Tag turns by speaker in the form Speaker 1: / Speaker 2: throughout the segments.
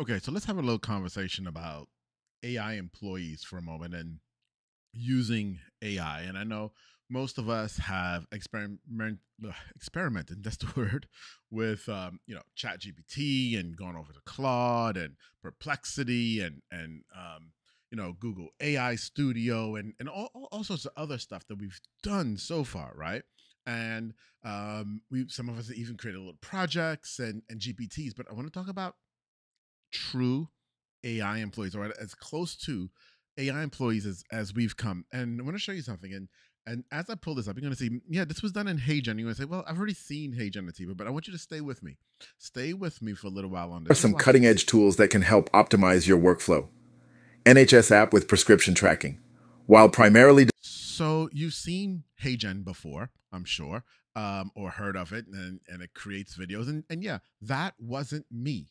Speaker 1: Okay, so let's have a little conversation about AI employees for a moment and using AI. And I know most of us have experiment experimented, that's the word, with um, you know ChatGPT and gone over to Claude and Perplexity and and um, you know Google AI Studio and and all, all sorts of other stuff that we've done so far, right? And um, we some of us even created little projects and and GPTs. But I want to talk about true AI employees, or as close to AI employees as, as we've come. And I want to show you something. And and as I pull this up, you're going to see, yeah, this was done in HeyGen. You're going to say, well, I've already seen HeyGen Nativo, but I want you to stay with me. Stay with me for a little while on this.
Speaker 2: There are some cutting edge tools that can help optimize your workflow. NHS app with prescription tracking. While primarily.
Speaker 1: So you've seen HeyGen before, I'm sure, um, or heard of it, and, and it creates videos. And, and yeah, that wasn't me.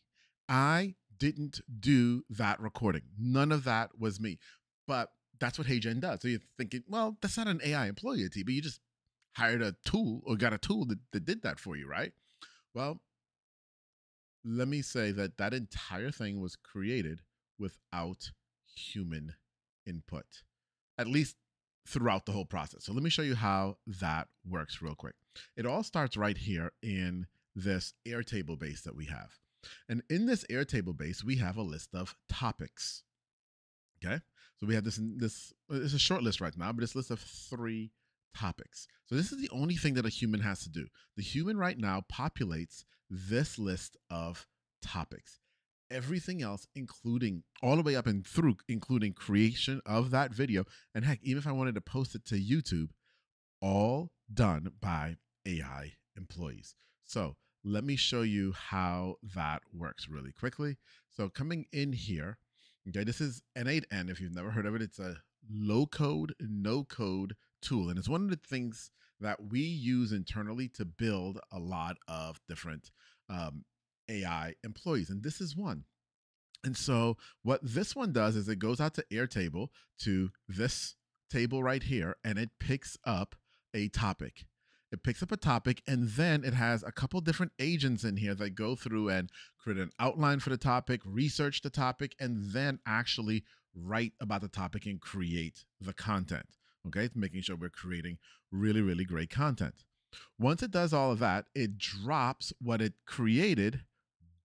Speaker 1: I didn't do that recording. None of that was me. But that's what HeyGen does. So you're thinking, well, that's not an AI employee Atiba. You just hired a tool or got a tool that, that did that for you, right? Well, let me say that that entire thing was created without human input, at least throughout the whole process. So let me show you how that works real quick. It all starts right here in this Airtable base that we have. And in this Airtable base, we have a list of topics. Okay. So we have this, this, it's a short list right now, but it's a list of three topics. So this is the only thing that a human has to do. The human right now populates this list of topics. Everything else, including all the way up and through, including creation of that video, and heck, even if I wanted to post it to YouTube, all done by AI employees. So let me show you how that works really quickly. So coming in here, okay, this is N8N. If you've never heard of it, it's a low code, no code tool. And it's one of the things that we use internally to build a lot of different um, AI employees. And this is one. And so what this one does is it goes out to Airtable to this table right here, and it picks up a topic it picks up a topic and then it has a couple different agents in here that go through and create an outline for the topic research the topic and then actually write about the topic and create the content okay? Making sure we're creating really really great content. Once it does all of that it drops what it created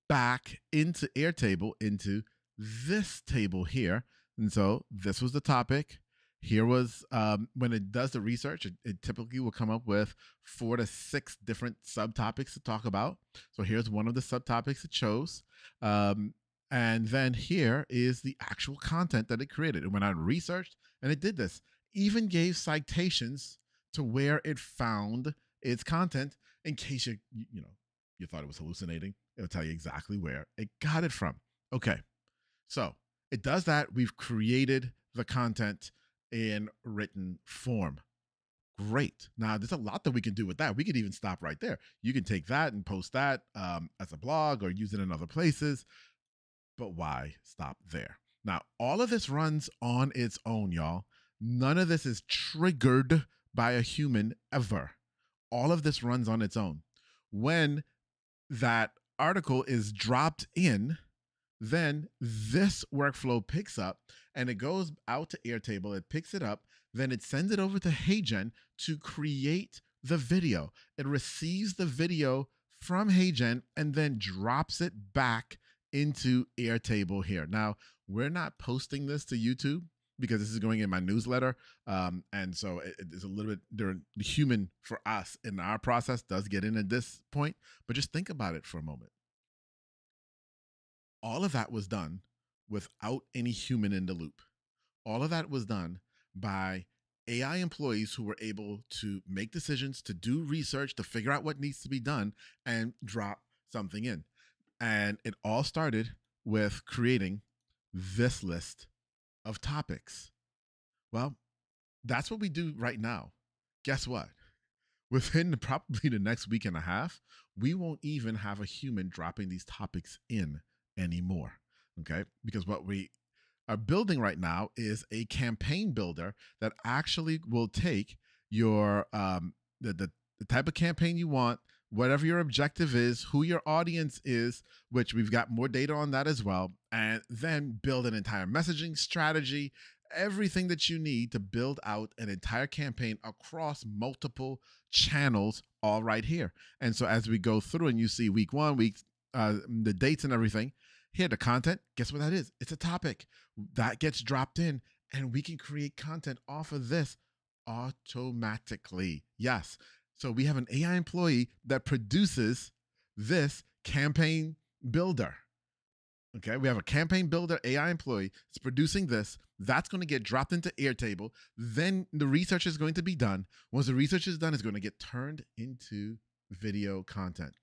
Speaker 1: back into airtable into this table here. And so this was the topic here was um, when it does the research, it, it, typically will come up with four to six different subtopics to talk about. So here's one of the subtopics it chose. Um, and then here is the actual content that it created. It went out and researched and it did this, even gave citations to where it found its content in case you, you know, you thought it was hallucinating. It'll tell you exactly where it got it from. Okay. So it does that. We've created the content in written form. Great. Now, there's a lot that we can do with that. We could even stop right there. You can take that and post that um, as a blog or use it in other places. But why stop there? Now, all of this runs on its own, y'all. None of this is triggered by a human ever. All of this runs on its own. When that article is dropped in, then this workflow picks up and it goes out to Airtable. It picks it up, then it sends it over to HeyGen to create the video. It receives the video from HeyGen and then drops it back into Airtable here. Now, we're not posting this to YouTube because this is going in my newsletter. Um, and so it, it's a little bit human for us in our process does get in at this point. But just think about it for a moment all of that was done without any human in the loop. All of that was done by AI employees who were able to make decisions, to do research, to figure out what needs to be done, and drop something in. And it all started with creating this list of topics. Well, that's what we do right now. Guess what? Within probably the next week and a half, we won't even have a human dropping these topics in anymore. Okay. Because what we are building right now is a campaign builder that actually will take your, um, the, the, the type of campaign you want whatever your objective is, who your audience is, which we've got more data on that as well, and then build an entire messaging strategy, everything that you need to build out an entire campaign across multiple channels, all right here. And so as we go through and you see week one, week, uh, the dates and everything, here the content, guess what that is? It's a topic that gets dropped in, and we can create content off of this automatically. Yes. So we have an AI employee that produces this campaign builder. Okay, we have a campaign builder AI employee that's producing this. That's going to get dropped into Airtable. Then the research is going to be done. Once the research is done, it's going to get turned into video content.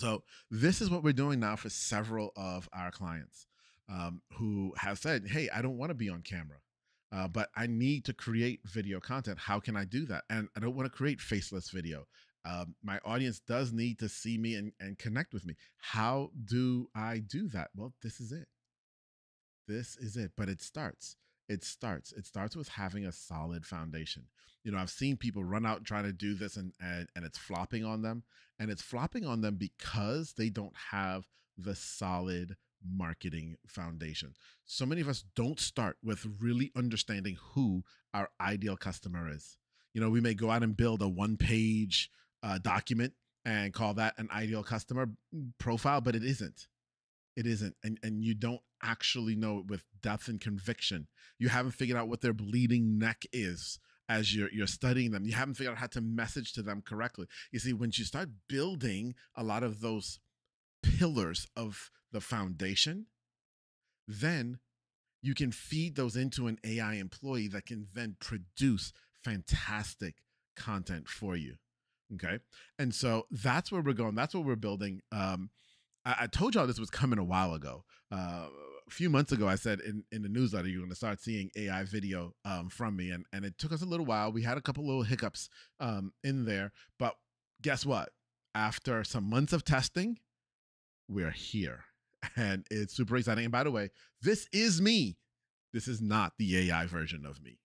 Speaker 1: So this is what we're doing now for several of our clients um, who have said, "Hey, I don't want to be on camera." Uh, but I need to create video content. How can I do that? And I don't want to create faceless video. Um, my audience does need to see me and, and connect with me. How do I do that? Well, this is it. This is it. But it starts. It starts. It starts with having a solid foundation. You know, I've seen people run out trying to do this and, and, and it's flopping on them. And it's flopping on them because they don't have the solid marketing foundation. So many of us don't start with really understanding who our ideal customer is. You know, we may go out and build a one page uh, document and call that an ideal customer profile, but it isn't. It isn't. And, and you don't actually know it with depth and conviction. You haven't figured out what their bleeding neck is as you're you're studying them. You haven't figured out how to message to them correctly. You see, when you start building a lot of those pillars of the foundation, then you can feed those into an AI employee that can then produce fantastic content for you. Okay. And so that's where we're going. That's what we're building. Um, I, I told y'all this was coming a while ago. Uh, a few months ago, I said in, in the newsletter, you're going to start seeing AI video um, from me. And, and it took us a little while. We had a couple little hiccups um, in there. But guess what? After some months of testing, we're here and it's super exciting. And by the way, this is me. This is not the AI version of me.